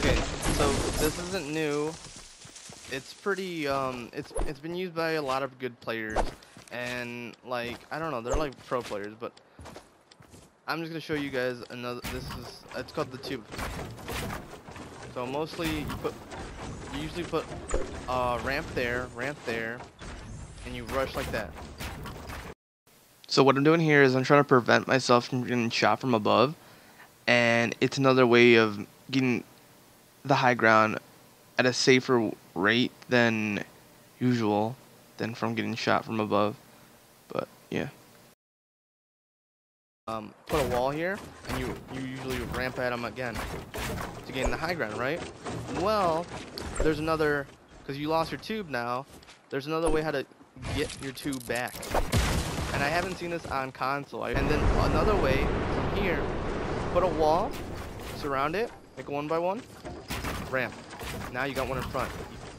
Okay, so this isn't new. It's pretty um it's it's been used by a lot of good players and like I don't know, they're like pro players, but I'm just gonna show you guys another this is it's called the tube. So mostly you put you usually put uh ramp there, ramp there, and you rush like that. So what I'm doing here is I'm trying to prevent myself from getting shot from above and it's another way of getting the high ground at a safer rate than usual than from getting shot from above. But yeah. Um, put a wall here, and you you usually ramp at them again to gain the high ground, right? Well, there's another because you lost your tube now. There's another way how to get your tube back, and I haven't seen this on console. And then another way from here, put a wall, surround it, a one by one, ramp. Now you got one in front.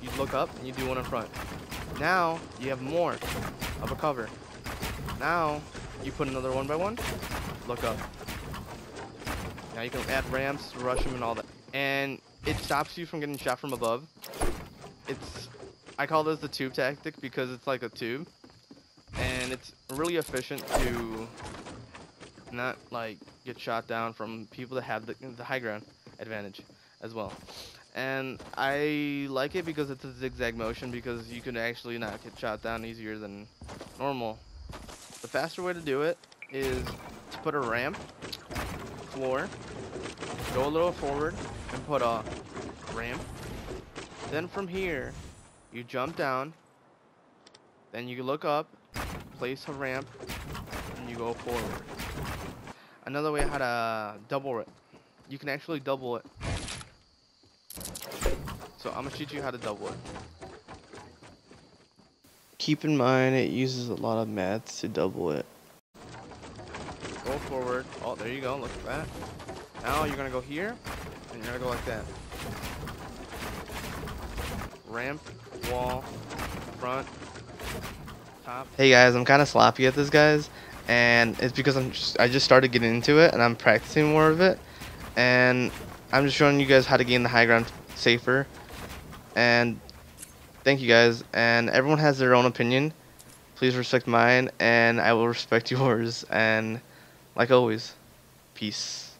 You, you look up and you do one in front. Now you have more of a cover. Now you put another one by one, look up. Now you can add ramps, rush them and all that. And it stops you from getting shot from above. It's, I call this the tube tactic because it's like a tube. And it's really efficient to not like get shot down from people that have the, the high ground advantage as well. And I like it because it's a zigzag motion because you can actually not get shot down easier than normal. The faster way to do it is to put a ramp, floor, go a little forward, and put a ramp. Then from here, you jump down, then you look up, place a ramp, and you go forward. Another way how to double it. You can actually double it so I'm gonna teach you how to double it. Keep in mind it uses a lot of maths to double it. Go forward. Oh, there you go. Look at that. Now you're gonna go here, and you're gonna go like that. Ramp, wall, front, top. Hey guys, I'm kind of sloppy at this, guys, and it's because I'm just, I just started getting into it, and I'm practicing more of it, and I'm just showing you guys how to gain the high ground safer and thank you guys. And everyone has their own opinion. Please respect mine, and I will respect yours. And like always, peace.